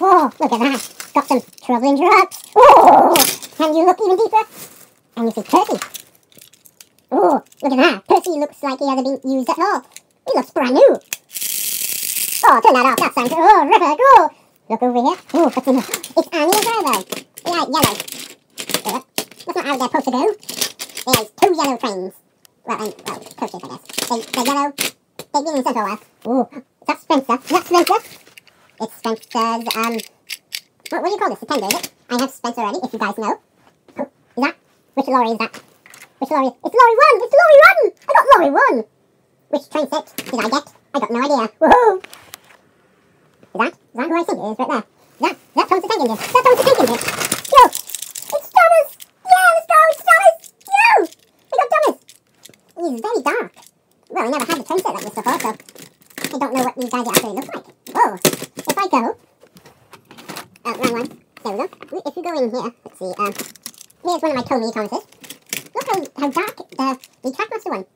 Oh, look at that. Got some trouble in drops. Oh, can you look even deeper? And you see Percy. Oh, look at that. Percy looks like he hasn't been used at all. He looks brand new. Oh, turn that off. That's time. Oh, ripper. Oh, look over here. Oh, what's in here? It's Annie as well, though. Yeah, yellow. Yeah, that's not how they're supposed to go. There's two yellow trains. Well, and, well, coaches, I guess. They, they're yellow. They've been in for a while. Oh, that's Spencer. Is that Spencer? It's Spencer's, um, what, what do you call this? A tender, is it? I have Spencer already, if you guys know. Oh, is that? Which lorry is that? Which lorry? It's lorry one! It's lorry one! I got lorry one! Which train set did I get? I got no idea. Woohoo! Is that? Is that who I think it is right there? Is that? Is that Thomas the Tank Engine? That Thomas the Tank Engine? Yo! It's Thomas! Yeah, let's go! It's Thomas! Yo! We got Thomas! He's very dark. Well, I never had a train set like this before, so I don't know what these guys actually Oh, if I go, oh, wrong one. There we go. If you go in here, let's see. Um, here's one of my Tomy Thomases. Look how, how dark uh, the, the Trackmaster one